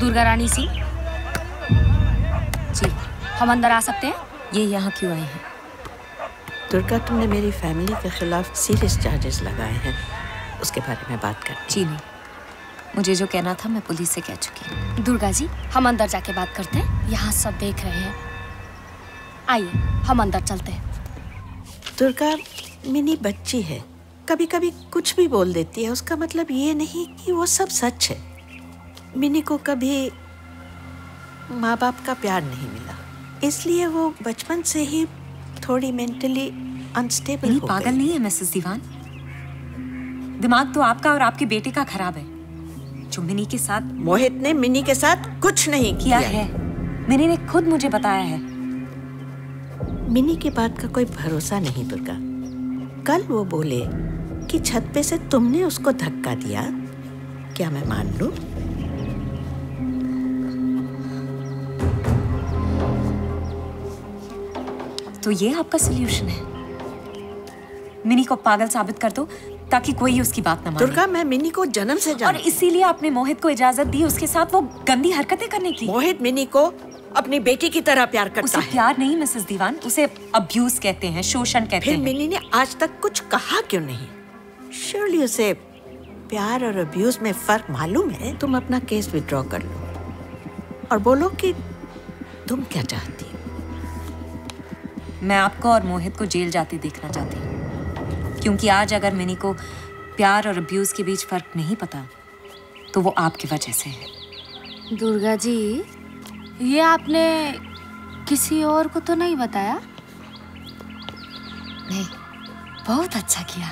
दुर्गा रानी सिंह जी हम अंदर आ सकते हैं? ये यहाँ क्यों आए हैं? दुर्गा तुमने मेरी फैमिली के खिलाफ सीरियस चार्जेस लगाए हैं। उसके बारे में बात कर जी नहीं। मुझे जो कहना था मैं पुलिस से कह चुकी हूँ। दुर्गा जी हम अंदर जाके बात करते हैं। यहाँ सब देख रहे हैं। आइए हम अंदर चलते हैं। दुर्गा मिनी बच्ची है। कभी कभी कुछ भी बोल देती है। उसका मतलब ये नहीं कि वो सब सच है। मिनी को कभी माँ बाप का प्यार नहीं मिला। इसलिए वो बचपन से ही थोड़ी मेंटली अनस्टेबल पागल नहीं है मिसेस दीवान दिमाग तो आपका और आपके बेटे का खराब है। जो मिनी के साथ मोहित ने मिनी के साथ कुछ नहीं किया किया, है। मिनी ने खुद मुझे बताया है। मिनी की बात का कोई भरोसा नहीं दुर्गा कल वो बोले कि छत पे से तुमने उसको धक्का दिया। क्या मैं मान लूँ? तो ये आपका सोल्यूशन है। मिनी को पागल साबित कर दो ताकि कोई उसकी बात ना माने। दुर्गा मैं मिनी को जन्म से और इसीलिए आपने मोहित को इजाज़त दी उसके साथ वो गंदी हरकतें करने की। मोहित मिनी को अपनी बेटी की तरह प्यार करता उसे है। प्यार नहीं मिसेस दीवान उसे अब्यूज कहते हैं शोषण कहते फिर हैं। मिनी ने आज तक कुछ कहा क्यों नहीं? श्योरली उसे प्यार और अब्यूज में फ़र्क मालूम है। तुम अपना केस विड्रॉ कर लो। और बोलो कि तुम क्या चाहती हो? मैं आपको और मोहित को जेल जाती देखना चाहती हूँ। क्योंकि आज अगर मिनी को प्यार और अब्यूज के बीच फ़र्क नहीं पता तो वो आपकी वजह से है। दुर्गा जी ये आपने किसी और को तो नहीं बताया? नहीं बहुत अच्छा किया।